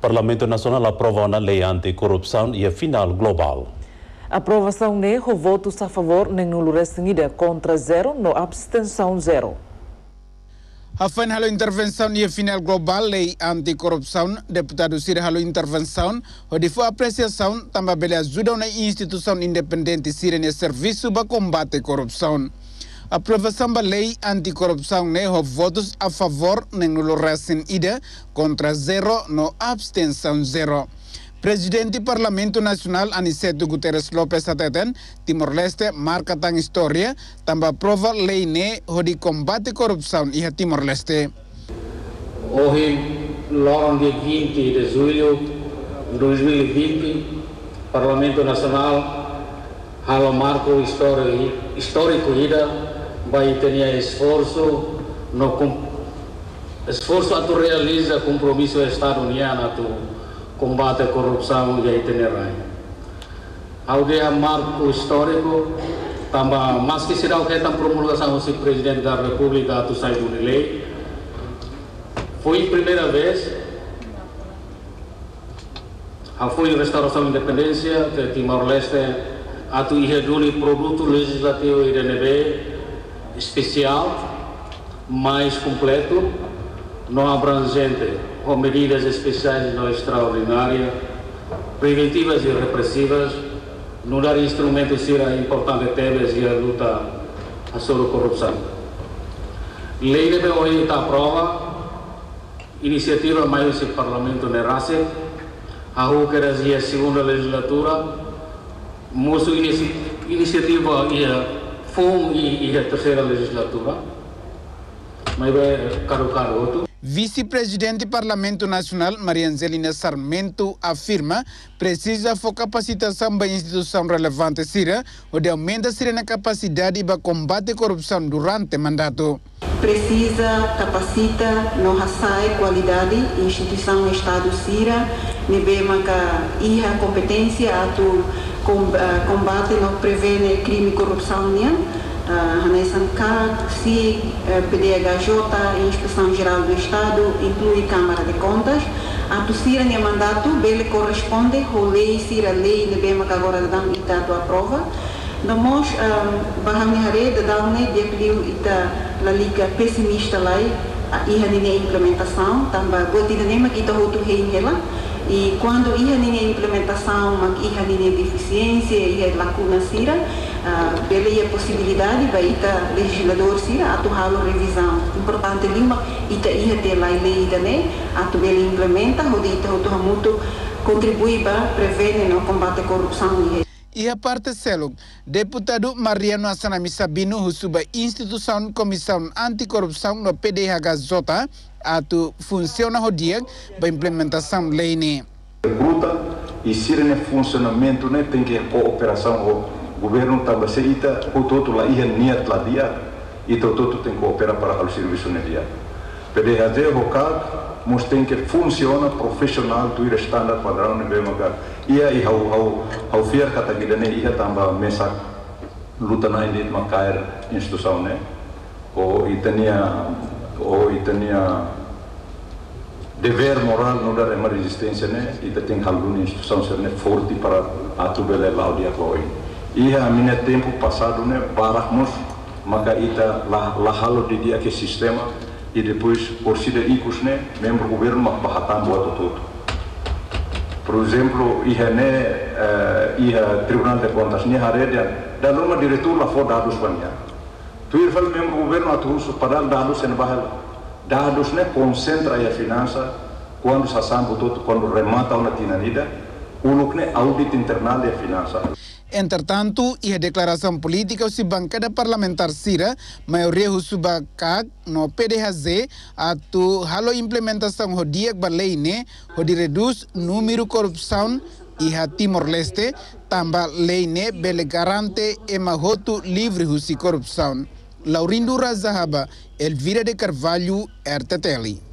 Parlamento Nacional aprova uma lei anticorrupção e a final global. A aprovação ne o votos a favor nem nulo restringida contra zero no abstenção zero. A final intervenção e a final global lei anticorrupção, deputado Sir Halo intervenção, onde foi apreciação, também ajuda na instituição independente Sir no serviço para combate à corrupção. A aprovação da lei anticorrupção né, votos a favor nem nulo ida contra zero no abstenção zero. Presidente do Parlamento Nacional Aniceto Guterres Lopes Ateten, Timor-Leste marca tan história, também aprova lei ne de combate à corrupção e a Timor-Leste. Hoje, logo dia 20 de julho de 2020, Parlamento Nacional halo marco histórico, histórico ida vai ter esforço no esforço a realiza compromisso do Estado União combate à corrupção e itinerária. Aldeia marco histórico, também, mas que será o que está promulgação do presidente da República, do sai do lei, foi a primeira vez a foi restauração da independência de Timor-Leste a tu um produto legislativo IRNB especial, mais completo, não abrangente com medidas especiais não extraordinárias, preventivas e repressivas, no dar instrumentos para importantes temas e a luta a sobre a corrupção. Lei de hoje está prova, iniciativa mais do Parlamento Nerase, a UCRAS e a segunda legislatura, moço iniciativa e FUM e a terceira legislatura, mas é caro caro outro. Vice-presidente do Parlamento Nacional, Maria Angelina Sarmento, afirma precisa for capacitação da instituição relevante Sira, onde aumenta a capacidade para combater a corrupção durante o mandato. Precisa capacita no e qualidade instituição Estado Sira, nebema que iha competência a combate no prevene crime e corrupção, né? Hanesan K, si PDHJ e Inspeção Geral do Estado, inclui Câmara de Contas. A Tucira minha mandato, ele corresponde ao lei, Sira lei, de bem que agora dá itado à prova. Hare, da um dia que ita la liga pessimista lá, e a implementação, também, gotida nem que ita outro rei nela. E quando ia a implementação, mas ia a deficiência, ia lacuna sira, uh, pela a possibilidade para o legislador sira atuar a revisão. Importante lima, ita ia ter lá lei da né, atu ele implementa, onde ita atu muito contribui para prevenir o combate à corrupção. A parte celo, deputado Mariano Assanami Sabino, suba instituição Comissão Anticorrupção no PDHJ, atu funciona o dia para implementação lei ne. Bruta e se ne funcionamento ne tem que cooperação o governo também se ita o todo lá ia niat lá dia e todo tem que cooperar para o serviço ne dia. PDHJ o CAG mas tem que funciona profissional do ir standard padrão maga ia e hau hau hau fiar kata gida ne ia tambah mesak luta na ini makair instituição ne o itania o itania dever moral no dar uma resistência né? E tem alguma instituição ser né forte para atubele lá o dia coi e a minha tempo passado né? Baramos maka ita lá lá halo di dia que sistema e depois por si de icos né membro governo mak bahatan buat tudo por exemplo ia né ia tribunal de contas né hareda da numa diretor lá for dados banyak tu ir fal membro governo atus padahal dados en bahal dados né concentra a finança quando se sambo todo quando remata uma tinanida unuk né audit internal da finança Entretanto, e a declaração política se bancada parlamentar Sira, maioria subacag no PDHZ, atu halo implementação ho diak baleine, ho di reduz número corrupção e a Timor-Leste, tamba leine bele garante e mahotu livre husi corrupção. Laurindo Razahaba, Elvira de Carvalho, RTTL.